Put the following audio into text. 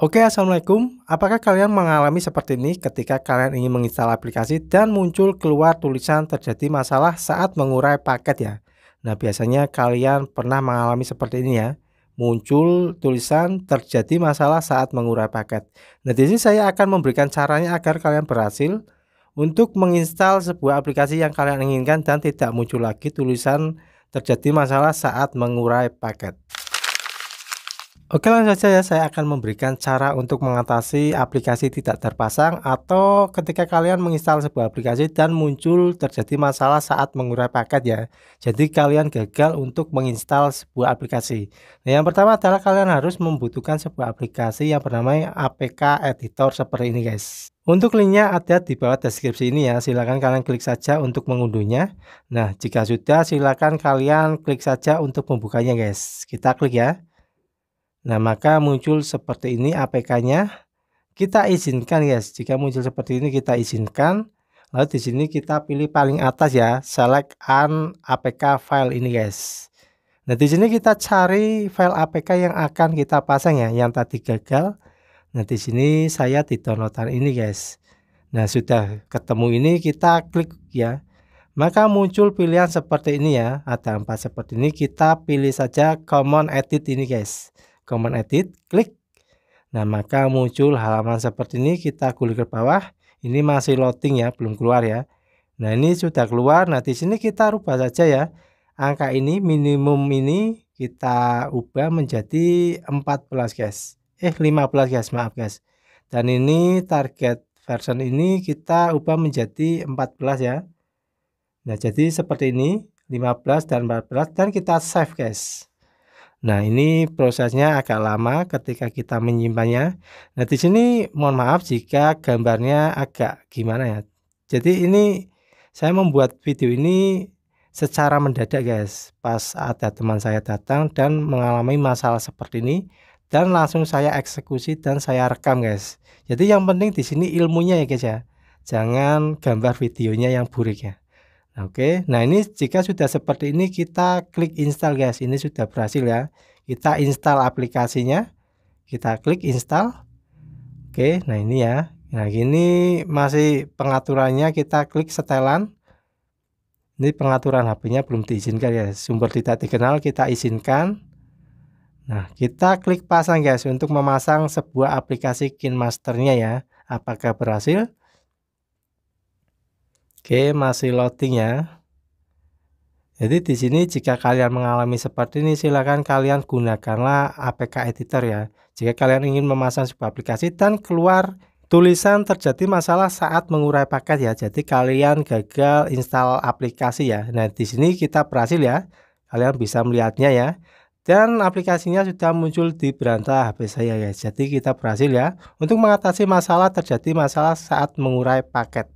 Oke, Assalamualaikum. Apakah kalian mengalami seperti ini ketika kalian ingin menginstal aplikasi dan muncul keluar tulisan terjadi masalah saat mengurai paket ya? Nah, biasanya kalian pernah mengalami seperti ini ya. Muncul tulisan terjadi masalah saat mengurai paket. Nah, di sini saya akan memberikan caranya agar kalian berhasil untuk menginstal sebuah aplikasi yang kalian inginkan dan tidak muncul lagi tulisan terjadi masalah saat mengurai paket. Oke langsung saja ya saya akan memberikan cara untuk mengatasi aplikasi tidak terpasang atau ketika kalian menginstal sebuah aplikasi dan muncul terjadi masalah saat mengurai paket ya. Jadi kalian gagal untuk menginstal sebuah aplikasi. Nah, yang pertama adalah kalian harus membutuhkan sebuah aplikasi yang bernama APK Editor seperti ini guys. Untuk linknya ada di bawah deskripsi ini ya. Silahkan kalian klik saja untuk mengunduhnya. Nah jika sudah silahkan kalian klik saja untuk membukanya guys. Kita klik ya Nah, maka muncul seperti ini APK-nya. Kita izinkan guys. Jika muncul seperti ini kita izinkan. Lalu di sini kita pilih paling atas ya, select an APK file ini guys. Nah, di sini kita cari file APK yang akan kita pasang ya, yang tadi gagal. Nah, di sini saya di downloadan ini guys. Nah, sudah ketemu ini kita klik ya. Maka muncul pilihan seperti ini ya, ada empat seperti ini. Kita pilih saja common edit ini guys command edit, klik. Nah, maka muncul halaman seperti ini, kita kulik ke bawah. Ini masih loading ya, belum keluar ya. Nah, ini sudah keluar. Nah, di sini kita rubah saja ya. Angka ini minimum ini kita ubah menjadi 14 guys. Eh 15 guys, maaf guys. Dan ini target version ini kita ubah menjadi 14 ya. Nah, jadi seperti ini 15 dan 14 dan kita save guys. Nah, ini prosesnya agak lama ketika kita menyimpannya. Nah, di sini mohon maaf jika gambarnya agak gimana ya. Jadi ini saya membuat video ini secara mendadak guys. Pas ada teman saya datang dan mengalami masalah seperti ini dan langsung saya eksekusi dan saya rekam guys. Jadi yang penting di sini ilmunya ya guys ya. Jangan gambar videonya yang buruk ya. Oke, nah ini jika sudah seperti ini kita klik install guys. Ini sudah berhasil ya. Kita install aplikasinya. Kita klik install. Oke, nah ini ya. Nah gini masih pengaturannya kita klik setelan. Ini pengaturan HP-nya belum diizinkan ya. Sumber tidak dikenal kita izinkan. Nah kita klik pasang guys untuk memasang sebuah aplikasi KineMasternya ya. Apakah berhasil? Oke, masih loading ya. Jadi di sini jika kalian mengalami seperti ini silakan kalian gunakanlah APK editor ya. Jika kalian ingin memasang sebuah aplikasi dan keluar tulisan terjadi masalah saat mengurai paket ya. Jadi kalian gagal install aplikasi ya. Nah, di sini kita berhasil ya. Kalian bisa melihatnya ya. Dan aplikasinya sudah muncul di beranda HP saya ya. Jadi kita berhasil ya untuk mengatasi masalah terjadi masalah saat mengurai paket.